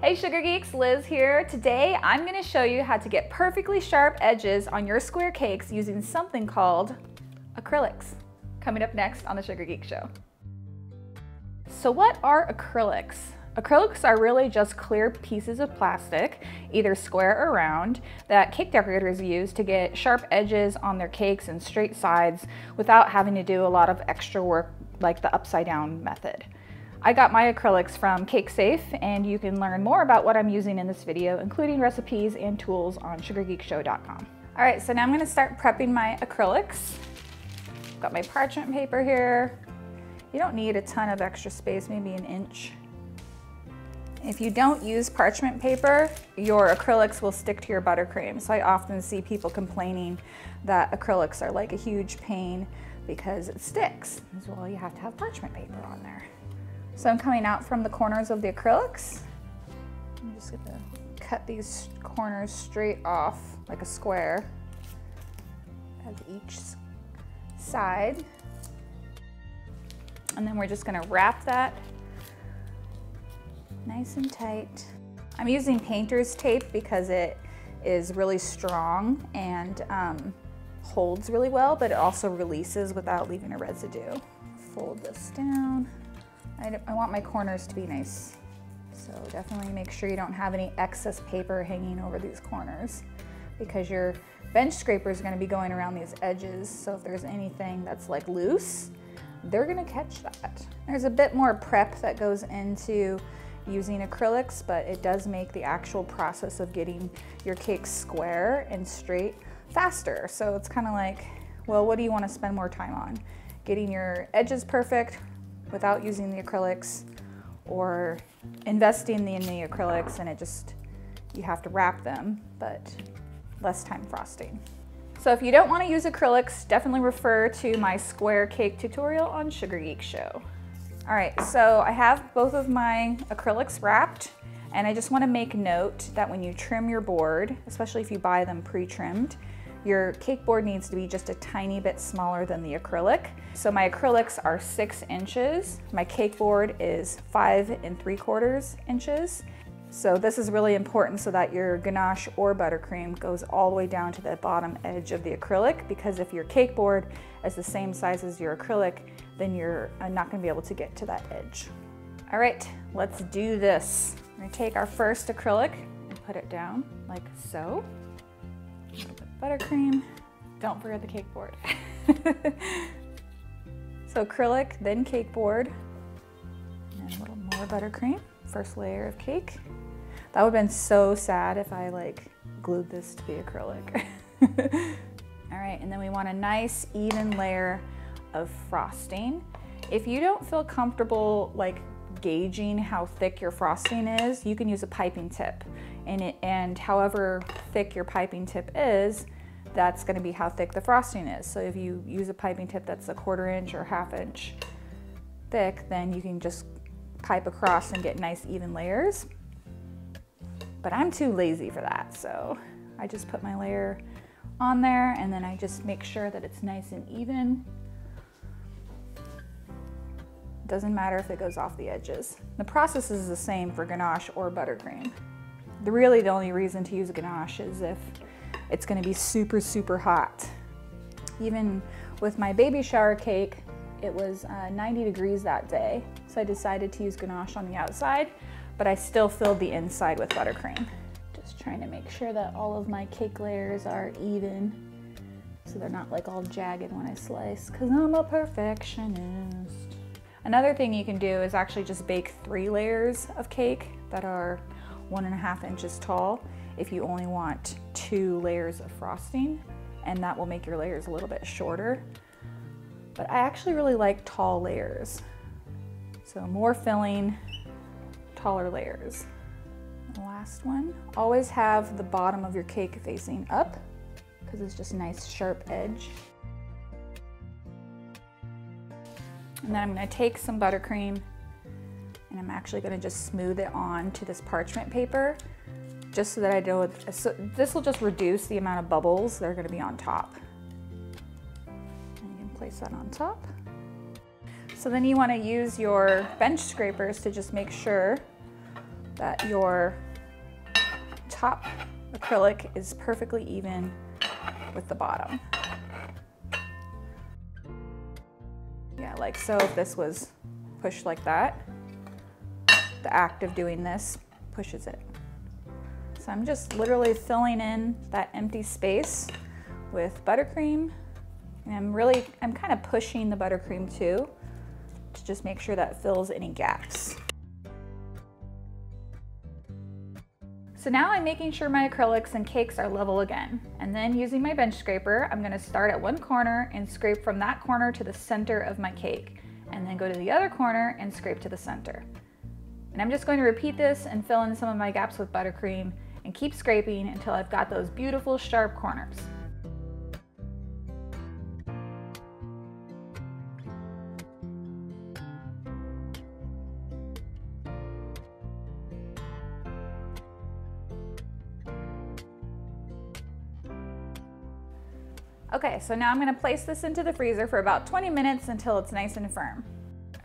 Hey Sugar Geeks, Liz here. Today I'm gonna show you how to get perfectly sharp edges on your square cakes using something called acrylics. Coming up next on the Sugar Geek Show. So what are acrylics? Acrylics are really just clear pieces of plastic, either square or round, that cake decorators use to get sharp edges on their cakes and straight sides without having to do a lot of extra work like the upside down method. I got my acrylics from CakeSafe and you can learn more about what I'm using in this video, including recipes and tools on sugargeekshow.com. All right, so now I'm gonna start prepping my acrylics. Got my parchment paper here. You don't need a ton of extra space, maybe an inch. If you don't use parchment paper, your acrylics will stick to your buttercream. So I often see people complaining that acrylics are like a huge pain because it sticks. Well, you have to have parchment paper on there. So I'm coming out from the corners of the acrylics. I'm just gonna cut these corners straight off like a square of each side. And then we're just gonna wrap that nice and tight. I'm using painter's tape because it is really strong and um, holds really well, but it also releases without leaving a residue. Fold this down. I, I want my corners to be nice. So definitely make sure you don't have any excess paper hanging over these corners because your bench scraper is going to be going around these edges. So if there's anything that's like loose, they're going to catch that. There's a bit more prep that goes into using acrylics, but it does make the actual process of getting your cake square and straight faster. So it's kind of like, well, what do you want to spend more time on? Getting your edges perfect without using the acrylics or investing in the acrylics and it just, you have to wrap them, but less time frosting. So if you don't want to use acrylics, definitely refer to my square cake tutorial on Sugar Geek Show. All right, so I have both of my acrylics wrapped and I just want to make note that when you trim your board, especially if you buy them pre-trimmed, your cake board needs to be just a tiny bit smaller than the acrylic. So my acrylics are six inches. My cake board is five and three quarters inches. So this is really important so that your ganache or buttercream goes all the way down to the bottom edge of the acrylic because if your cake board is the same size as your acrylic, then you're uh, not gonna be able to get to that edge. All right, let's do this. We're gonna take our first acrylic and put it down like so buttercream. Don't forget the cake board. so acrylic, then cake board, and a little more buttercream. First layer of cake. That would have been so sad if I like glued this to the acrylic. All right, and then we want a nice even layer of frosting. If you don't feel comfortable like gauging how thick your frosting is, you can use a piping tip and, it, and however thick your piping tip is, that's gonna be how thick the frosting is. So if you use a piping tip that's a quarter inch or half inch thick, then you can just pipe across and get nice even layers. But I'm too lazy for that, so I just put my layer on there and then I just make sure that it's nice and even. Doesn't matter if it goes off the edges. The process is the same for ganache or buttercream. The really the only reason to use ganache is if it's gonna be super, super hot. Even with my baby shower cake, it was uh, 90 degrees that day. So I decided to use ganache on the outside, but I still filled the inside with buttercream. Just trying to make sure that all of my cake layers are even so they're not like all jagged when I slice, cause I'm a perfectionist. Another thing you can do is actually just bake three layers of cake that are one and a half inches tall if you only want two layers of frosting and that will make your layers a little bit shorter. But I actually really like tall layers. So more filling, taller layers. Last one, always have the bottom of your cake facing up because it's just a nice sharp edge. And then I'm gonna take some buttercream and I'm actually gonna just smooth it on to this parchment paper just so that I know, so this will just reduce the amount of bubbles that are gonna be on top. And you can place that on top. So then you wanna use your bench scrapers to just make sure that your top acrylic is perfectly even with the bottom. Yeah, like so if this was pushed like that, the act of doing this pushes it. So I'm just literally filling in that empty space with buttercream. And I'm really, I'm kind of pushing the buttercream too to just make sure that fills any gaps. So now I'm making sure my acrylics and cakes are level again. And then using my bench scraper, I'm gonna start at one corner and scrape from that corner to the center of my cake. And then go to the other corner and scrape to the center. And I'm just going to repeat this and fill in some of my gaps with buttercream and keep scraping until I've got those beautiful sharp corners. Okay, so now I'm gonna place this into the freezer for about 20 minutes until it's nice and firm.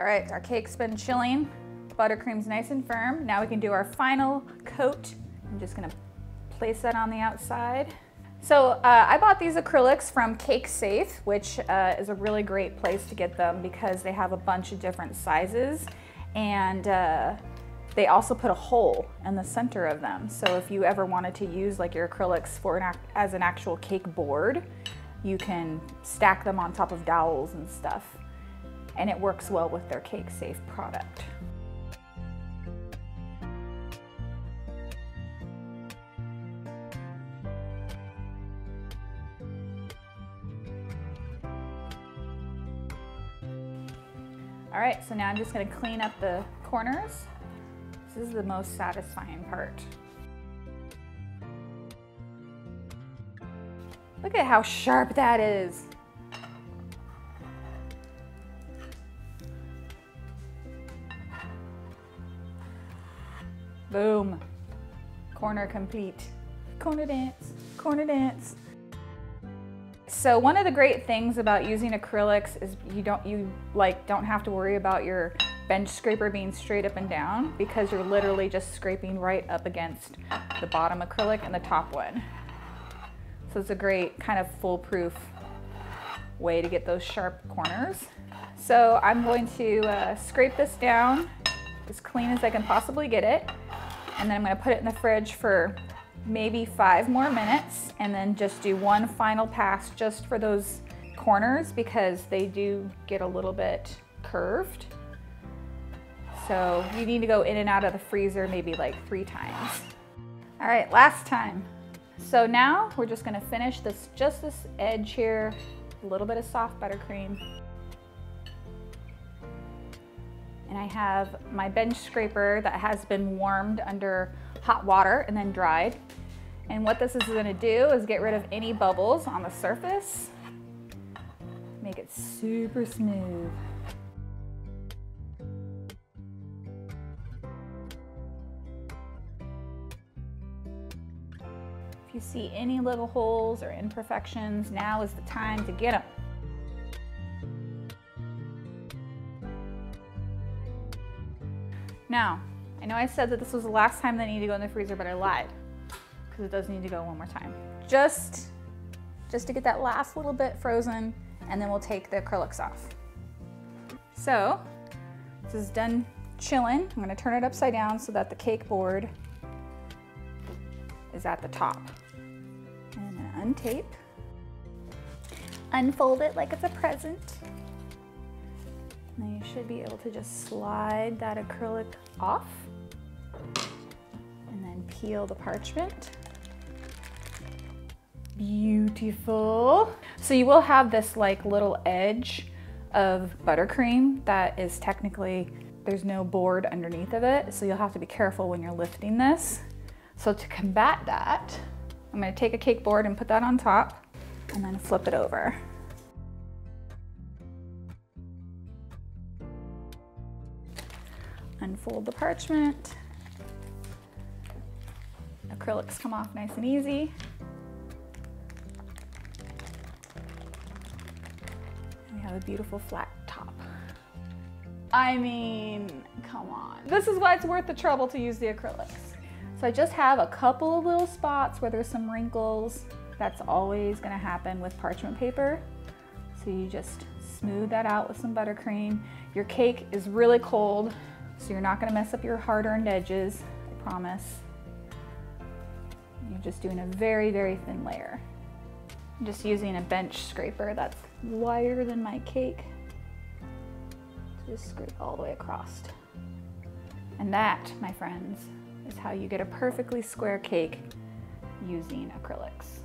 All right, our cake's been chilling. Buttercream's nice and firm. Now we can do our final coat. I'm just gonna place that on the outside. So uh, I bought these acrylics from Cake Safe, which uh, is a really great place to get them because they have a bunch of different sizes and uh, they also put a hole in the center of them. So if you ever wanted to use like your acrylics for an as an actual cake board, you can stack them on top of dowels and stuff. And it works well with their Cake Safe product. All right, so now I'm just gonna clean up the corners. This is the most satisfying part. Look at how sharp that is. Boom. Corner complete. Corner dance, corner dance. So one of the great things about using acrylics is you don't you like don't have to worry about your bench scraper being straight up and down because you're literally just scraping right up against the bottom acrylic and the top one. So it's a great kind of foolproof way to get those sharp corners. So I'm going to uh, scrape this down as clean as I can possibly get it. And then I'm gonna put it in the fridge for maybe five more minutes and then just do one final pass just for those corners because they do get a little bit curved. So you need to go in and out of the freezer maybe like three times. All right, last time. So now we're just gonna finish this, just this edge here, a little bit of soft buttercream. And I have my bench scraper that has been warmed under hot water and then dried. And what this is gonna do is get rid of any bubbles on the surface, make it super smooth. If you see any little holes or imperfections, now is the time to get them. Now, I know I said that this was the last time they need to go in the freezer, but I lied because it does need to go one more time. Just, just to get that last little bit frozen and then we'll take the acrylics off. So, this is done chilling. I'm gonna turn it upside down so that the cake board is at the top And then untape, unfold it like it's a present. Now you should be able to just slide that acrylic off and then peel the parchment. Beautiful. So you will have this like little edge of buttercream that is technically, there's no board underneath of it. So you'll have to be careful when you're lifting this. So to combat that, I'm gonna take a cake board and put that on top and then flip it over. Unfold the parchment. Acrylics come off nice and easy. We have a beautiful flat top. I mean, come on. This is why it's worth the trouble to use the acrylics. So I just have a couple of little spots where there's some wrinkles. That's always gonna happen with parchment paper. So you just smooth that out with some buttercream. Your cake is really cold, so you're not gonna mess up your hard-earned edges, I promise. You're just doing a very, very thin layer. I'm just using a bench scraper that's wider than my cake. Just scrape all the way across. And that, my friends, is how you get a perfectly square cake using acrylics.